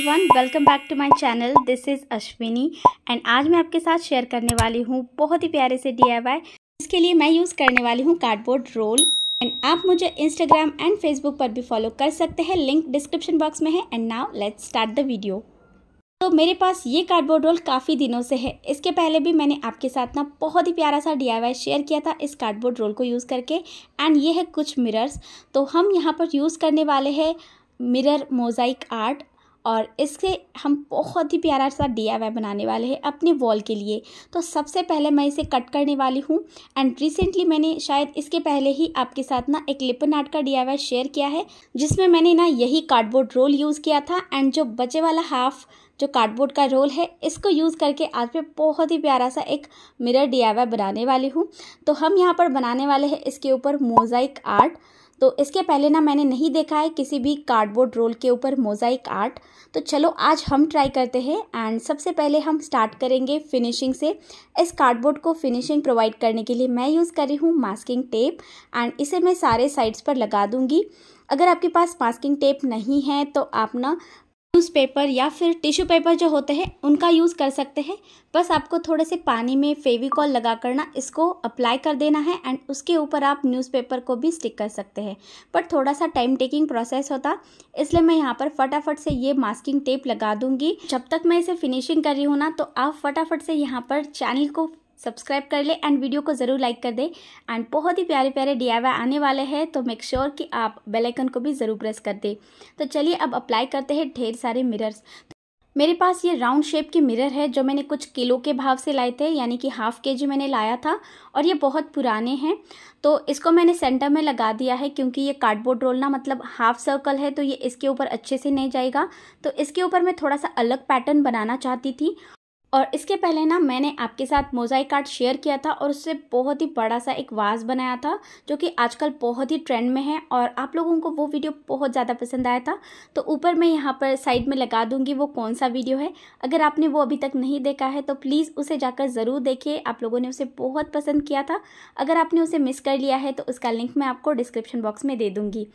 Everyone welcome back to my channel this is Ashwini and आज मैं आपके साथ शेयर करने वाली हूँ बहुत ही प्यारे से डीआईवाई इसके लिए मैं यूज़ करने वाली हूँ कार्डबोर्ड रोल एंड आप मुझे इंस्टाग्राम एंड फेसबुक पर भी फॉलो कर सकते हैं। लिंक डिस्क्रिप्शन बॉक्स में है and now let's start the video तो मेरे पास ये कार्डबोर्ड रोल काफ़ी दिनों से है। इसके पहले भी मैंने आपके साथ ना बहुत ही प्यारा सा डीआईवाई शेयर किया था इस कार्डबोर्ड रोल को यूज़ करके। एंड ये है कुछ मिरर्स तो हम यहाँ पर यूज़ करने वाले हैं मिरर मोज़ाइक आर्ट और इससे हम बहुत ही प्यारा सा डी बनाने वाले हैं अपने वॉल के लिए। तो सबसे पहले मैं इसे कट करने वाली हूँ एंड रिसेंटली मैंने शायद इसके पहले ही आपके साथ ना एक लिपन आर्ट का DIY शेयर किया है, जिसमें मैंने ना यही कार्डबोर्ड रोल यूज़ किया था एंड जो बचे वाला हाफ़ जो कार्डबोर्ड का रोल है, इसको यूज़ करके आज मैं बहुत ही प्यारा सा एक मिरर डी बनाने वाली हूँ। तो हम यहाँ पर बनाने वाले हैं इसके ऊपर मोज़ाइक आर्ट तो इसके पहले ना मैंने नहीं देखा है किसी भी कार्डबोर्ड रोल के ऊपर मोज़ाइक आर्ट तो चलो आज हम ट्राई करते हैं एंड सबसे पहले हम स्टार्ट करेंगे फिनिशिंग से। इस कार्डबोर्ड को फिनिशिंग प्रोवाइड करने के लिए मैं यूज़ कर रही हूँ मास्किंग टेप एंड इसे मैं सारे साइड्स पर लगा दूँगी। अगर आपके पास मास्किंग टेप नहीं है तो आप ना न्यूज़पेपर या फिर टिश्यू पेपर जो होते हैं, उनका यूज़ कर सकते हैं। बस आपको थोड़े से पानी में फेविकॉल लगा कर ना इसको अप्लाई कर देना है एंड उसके ऊपर आप न्यूज़पेपर को भी स्टिक कर सकते हैं। बट थोड़ा सा टाइम टेकिंग प्रोसेस होता, इसलिए मैं यहाँ पर फटाफट से ये मास्किंग टेप लगा दूँगी। जब तक मैं इसे फिनिशिंग कर रही हूँ ना तो आप फटाफट से यहाँ पर चैनल को सब्सक्राइब कर ले एंड वीडियो को ज़रूर लाइक कर दे। एंड बहुत ही प्यारे प्यारे डी आने वाले हैं तो मेक श्योर sure कि आप बेल आइकन को भी ज़रूर प्रेस कर दे। तो चलिए अब अप्लाई करते हैं ढेर सारे मिरर्स मेरे पास ये राउंड शेप के मिरर है, जो मैंने कुछ किलो के भाव से लाए थे, यानी कि हाफ़ के जी मैंने लाया था, और ये बहुत पुराने हैं। तो इसको मैंने सेंटर में लगा दिया है, क्योंकि ये कार्डबोर्ड रोल ना मतलब हाफ़ सर्कल है तो ये इसके ऊपर अच्छे से नहीं जाएगा। तो इसके ऊपर मैं थोड़ा सा अलग पैटर्न बनाना चाहती थी। और इसके पहले ना मैंने आपके साथ मोजाइक आर्ट शेयर किया था और उससे बहुत ही बड़ा सा एक वाज बनाया था, जो कि आजकल बहुत ही ट्रेंड में है और आप लोगों को वो वीडियो बहुत ज़्यादा पसंद आया था। तो ऊपर मैं यहाँ पर साइड में लगा दूँगी वो कौन सा वीडियो है। अगर आपने वो अभी तक नहीं देखा है तो प्लीज़ उसे जाकर ज़रूर देखिए, आप लोगों ने उसे बहुत पसंद किया था। अगर आपने उसे मिस कर लिया है तो उसका लिंक मैं आपको डिस्क्रिप्शन बॉक्स में दे दूँगी।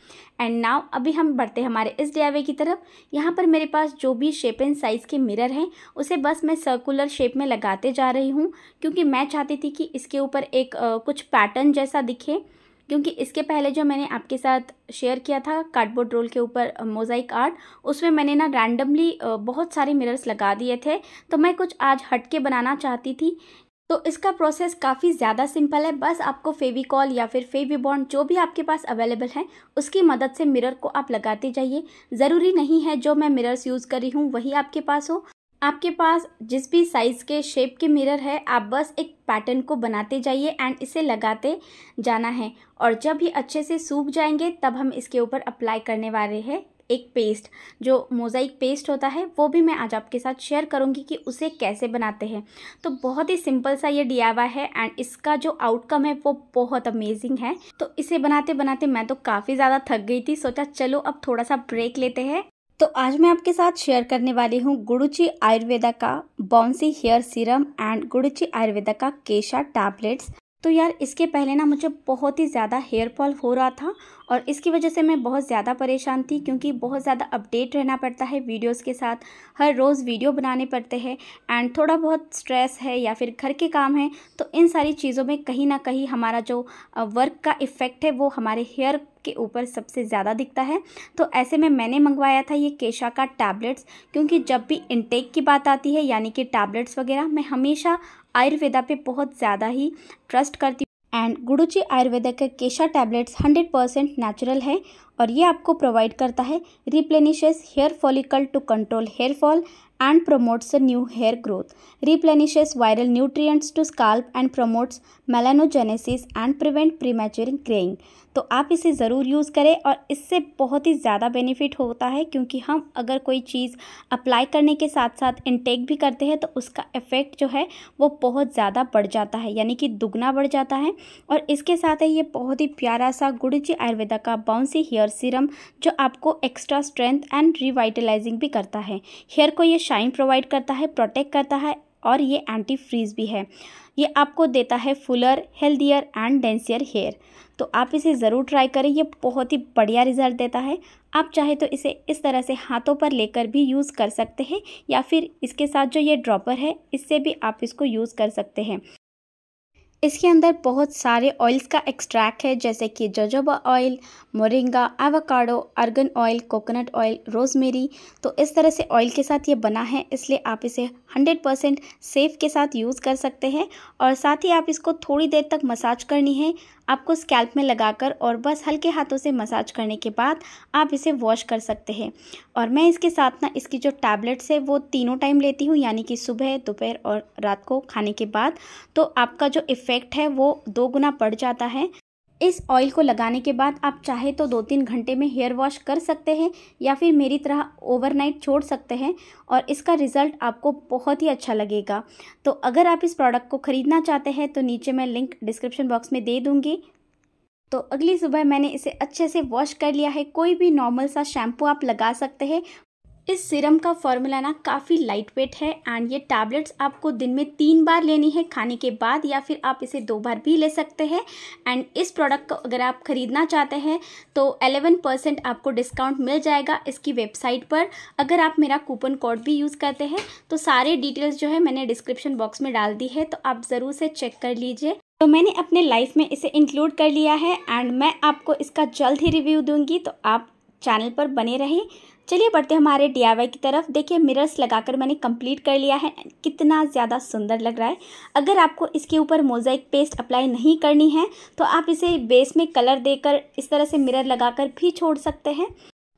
एंड नाव अभी हम बढ़ते हमारे इस डी की तरफ़। यहाँ पर मेरे पास जो भी शेप एंड साइज़ के मिरर हैं, उसे बस मैं सर्क सर्कुलर शेप में लगाते जा रही हूँ क्योंकि मैं चाहती थी कि इसके ऊपर एक आ, कुछ पैटर्न जैसा दिखे। क्योंकि इसके पहले जो मैंने आपके साथ शेयर किया था कार्डबोर्ड रोल के ऊपर मोज़ाइक आर्ट उसमें मैंने ना रैंडमली बहुत सारे मिरर्स लगा दिए थे। तो मैं कुछ आज हट के बनाना चाहती थी। तो इसका प्रोसेस काफ़ी ज़्यादा सिंपल है। बस आपको फेविकॉल या फिर फेविबॉन्ड जो भी आपके पास अवेलेबल है उसकी मदद से मिरर को आप लगाते जाइए। ज़रूरी नहीं है जो मैं मिरर्स यूज़ कर रही हूँ वही आपके पास हो। आपके पास जिस भी साइज़ के शेप के मिरर है, आप बस एक पैटर्न को बनाते जाइए एंड इसे लगाते जाना है। और जब ये अच्छे से सूख जाएँगे, तब हम इसके ऊपर अप्लाई करने वाले हैं एक पेस्ट जो मोज़ाइक पेस्ट होता है, वो भी मैं आज आपके साथ शेयर करूँगी कि उसे कैसे बनाते हैं। तो बहुत ही सिंपल सा ये डियावा है एंड इसका जो आउटकम है, वो बहुत अमेजिंग है। तो इसे बनाते बनाते मैं तो काफ़ी ज़्यादा थक गई थी, सोचा चलो अब थोड़ा सा ब्रेक लेते हैं। तो आज मैं आपके साथ शेयर करने वाली हूँ गुड़ुची आयुर्वेदा का bouncy hair serum and Guduchi Ayurveda का केशा टैबलेट्स तो यार, इसके पहले ना मुझे बहुत ही ज़्यादा हेयर फॉल हो रहा था और इसकी वजह से मैं बहुत ज़्यादा परेशान थी क्योंकि बहुत ज़्यादा अपडेट रहना पड़ता है वीडियोस के साथ। हर रोज़ वीडियो बनाने पड़ते हैं एंड थोड़ा बहुत स्ट्रेस है या फिर घर के काम है तो इन सारी चीज़ों में कहीं ना कहीं हमारा जो वर्क का इफ़ेक्ट है वो हमारे हेयर के ऊपर सबसे ज़्यादा दिखता है। तो ऐसे में मैंने मंगवाया था ये केशा का टैबलेट्स क्योंकि जब भी इनटेक की बात आती है, यानी कि टैबलेट्स वगैरह, मैं हमेशा आयुर्वेदा पे बहुत ज़्यादा ही ट्रस्ट करती एंड गुड़ुची आयुर्वेदा के केशा टैबलेट्स 100 परसेंट नेचुरल है और ये आपको प्रोवाइड करता है replenishes hair follicle to control hair fall and promotes new hair growth replenishes vital nutrients to scalp and promotes melanogenesis and prevent premature greying तो आप इसे ज़रूर यूज़ करें और इससे बहुत ही ज़्यादा बेनिफिट होता है क्योंकि हम अगर कोई चीज़ अप्लाई करने के साथ साथ इनटेक भी करते हैं तो उसका इफ़ेक्ट जो है वो बहुत ज़्यादा बढ़ जाता है, यानी कि दुगना बढ़ जाता है। और इसके साथ है ये बहुत ही प्यारा सा गुड़जी आयुर्वेदा का बाउंसी हेयर सीरम जो आपको एक्स्ट्रा स्ट्रेंथ एंड रिवाइटलाइजिंग भी करता है। हेयर को ये शाइन प्रोवाइड करता है प्रोटेक्ट करता है और ये एंटी फ्रीज भी है। ये आपको देता है fuller healthier and denser hair तो आप इसे ज़रूर ट्राई करें, ये बहुत ही बढ़िया रिज़ल्ट देता है। आप चाहे तो इसे इस तरह से हाथों पर लेकर भी यूज़ कर सकते हैं, या फिर इसके साथ जो ये ड्रॉपर है, इससे भी आप इसको यूज़ कर सकते हैं। इसके अंदर बहुत सारे ऑयल्स का एक्सट्रैक्ट है, जैसे कि jojoba oil moringa avocado argan oil coconut oil rosemary तो इस तरह से ऑयल के साथ ये बना है, इसलिए आप इसे 100 परसेंट सेफ़ के साथ यूज़ कर सकते हैं। और साथ ही आप इसको थोड़ी देर तक मसाज करनी है। आपको स्कैल्प में लगाकर और बस हल्के हाथों से मसाज करने के बाद आप इसे वॉश कर सकते हैं। और मैं इसके साथ ना इसकी जो टैबलेट्स है, वो तीनों टाइम लेती हूँ, यानी कि सुबह, दोपहर और रात को खाने के बाद। तो आपका जो इफ़ेक्ट है, वो दो गुना बढ़ जाता है। इस ऑयल को लगाने के बाद आप चाहे तो दो तीन घंटे में हेयर वॉश कर सकते हैं या फिर मेरी तरह ओवरनाइट छोड़ सकते हैं और इसका रिज़ल्ट आपको बहुत ही अच्छा लगेगा। तो अगर आप इस प्रोडक्ट को ख़रीदना चाहते हैं तो नीचे मैं लिंक डिस्क्रिप्शन बॉक्स में दे दूँगी। तो अगली सुबह मैंने इसे अच्छे से वॉश कर लिया है। कोई भी नॉर्मल सा शैम्पू आप लगा सकते हैं। इस सीरम का फॉर्मूला ना काफ़ी लाइट वेट है एंड ये टैबलेट्स आपको दिन में तीन बार लेनी है, खाने के बाद या फिर आप इसे दो बार भी ले सकते हैं। एंड इस प्रोडक्ट को अगर आप ख़रीदना चाहते हैं तो 11 परसेंट आपको डिस्काउंट मिल जाएगा इसकी वेबसाइट पर। अगर आप मेरा कूपन कोड भी यूज़ करते हैं तो सारे डिटेल्स जो है मैंने डिस्क्रिप्शन बॉक्स में डाल दी है तो आप ज़रूर से चेक कर लीजिए। तो मैंने अपने लाइफ में इसे इंक्लूड कर लिया है एंड मैं आपको इसका जल्द ही रिव्यू दूँगी तो आप चैनल पर बने रहें। चलिए बढ़ते हमारे डी की तरफ़। देखिए मिरर्स लगाकर मैंने कंप्लीट कर लिया है। कितना ज़्यादा सुंदर लग रहा है। अगर आपको इसके ऊपर मोज़ाइक पेस्ट अप्लाई नहीं करनी है तो आप इसे बेस में कलर देकर इस तरह से मिरर लगाकर भी छोड़ सकते हैं।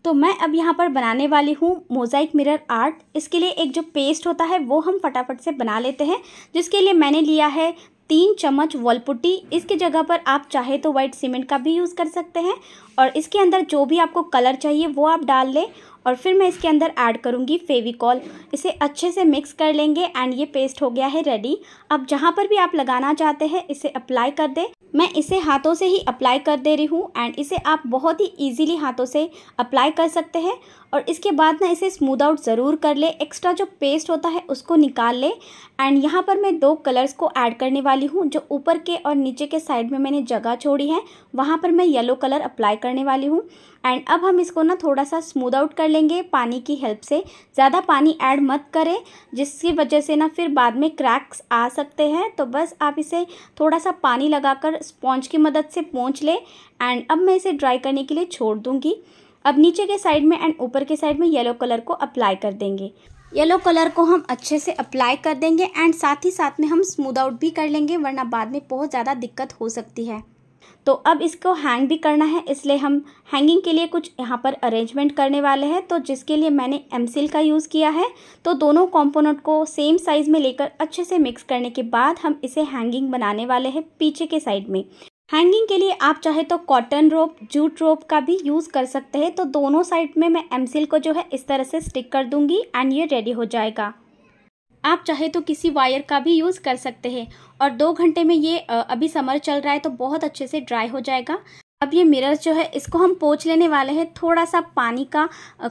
तो मैं अब यहाँ पर बनाने वाली हूँ मोज़ाइक मिरर आर्ट इसके लिए एक जो पेस्ट होता है, वो हम फटाफट से बना लेते हैं, जिसके लिए मैंने लिया है तीन चम्मच वॉलपुट्टी। इसकी जगह पर आप चाहे तो वाइट सीमेंट का भी यूज़ कर सकते हैं, और इसके अंदर जो भी आपको कलर चाहिए, वो आप डाल लें। और फिर मैं इसके अंदर ऐड करूँगी फेविकॉल। इसे अच्छे से मिक्स कर लेंगे एंड ये पेस्ट हो गया है रेडी अब जहाँ पर भी आप लगाना चाहते हैं, इसे अप्लाई कर दें। मैं इसे हाथों से ही अप्लाई कर दे रही हूँ एंड इसे आप बहुत ही इजीली हाथों से अप्लाई कर सकते हैं। और इसके बाद ना इसे स्मूद आउट ज़रूर कर ले। एक्स्ट्रा जो पेस्ट होता है, उसको निकाल ले। एंड यहाँ पर मैं दो कलर्स को ऐड करने वाली हूँ, जो ऊपर के और नीचे के साइड में मैंने जगह छोड़ी है। वहाँ पर मैं येलो कलर अप्लाई करने वाली हूँ। एंड अब हम इसको ना थोड़ा सा स्मूद आउट कर लेंगे पानी की हेल्प से। ज़्यादा पानी ऐड मत करें, जिसकी वजह से ना फिर बाद में क्रैक्स आ सकते हैं। तो बस आप इसे थोड़ा सा पानी लगाकर स्पॉन्ज की मदद से पहुँच लें। एंड अब मैं इसे ड्राई करने के लिए छोड़ दूँगी। अब नीचे के साइड में एंड ऊपर के साइड में येलो कलर को अप्लाई कर देंगे। येलो कलर को हम अच्छे से अप्लाई कर देंगे। एंड साथ ही साथ में हम स्मूद आउट भी कर लेंगे, वरना बाद में बहुत ज़्यादा दिक्कत हो सकती है। तो अब इसको हैंग भी करना है, इसलिए हम हैंगिंग के लिए कुछ यहाँ पर अरेंजमेंट करने वाले हैं। तो जिसके लिए मैंने एमसिल का यूज़ किया है तो दोनों कॉम्पोनेंट को सेम साइज़ में लेकर अच्छे से मिक्स करने के बाद हम इसे हैंगिंग बनाने वाले हैं पीछे के साइड में। हैंगिंग के लिए आप चाहे तो कॉटन रोप जूट रोप का भी यूज़ कर सकते हैं। तो दोनों साइड में मैं एमसिल को जो है इस तरह से स्टिक कर दूँगी एंड ये रेडी हो जाएगा। आप चाहे तो किसी वायर का भी यूज़ कर सकते हैं। और दो घंटे में ये अभी समर चल रहा है तो बहुत अच्छे से ड्राई हो जाएगा। अब ये मिरर्स जो है, इसको हम पोछ लेने वाले हैं। थोड़ा सा पानी का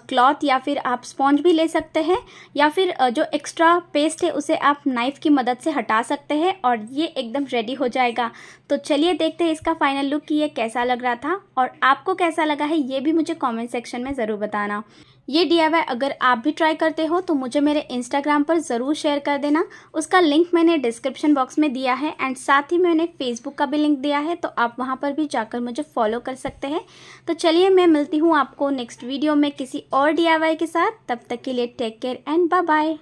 क्लॉथ या फिर आप स्पॉन्ज भी ले सकते हैं। या फिर जो एक्स्ट्रा पेस्ट है, उसे आप नाइफ़ की मदद से हटा सकते हैं और ये एकदम रेडी हो जाएगा। तो चलिए देखते हैं इसका फाइनल लुक कि ये कैसा लग रहा था। और आपको कैसा लगा है, ये भी मुझे कॉमेंट सेक्शन में ज़रूर बताना। ये DIY अगर आप भी ट्राई करते हो तो मुझे मेरे इंस्टाग्राम पर ज़रूर शेयर कर देना। उसका लिंक मैंने डिस्क्रिप्शन बॉक्स में दिया है एंड साथ ही मैंने फेसबुक का भी लिंक दिया है तो आप वहाँ पर भी जाकर मुझे फॉलो कर सकते हैं। तो चलिए, मैं मिलती हूँ आपको नेक्स्ट वीडियो में किसी और DIY के साथ। तब तक के लिए take care and bye bye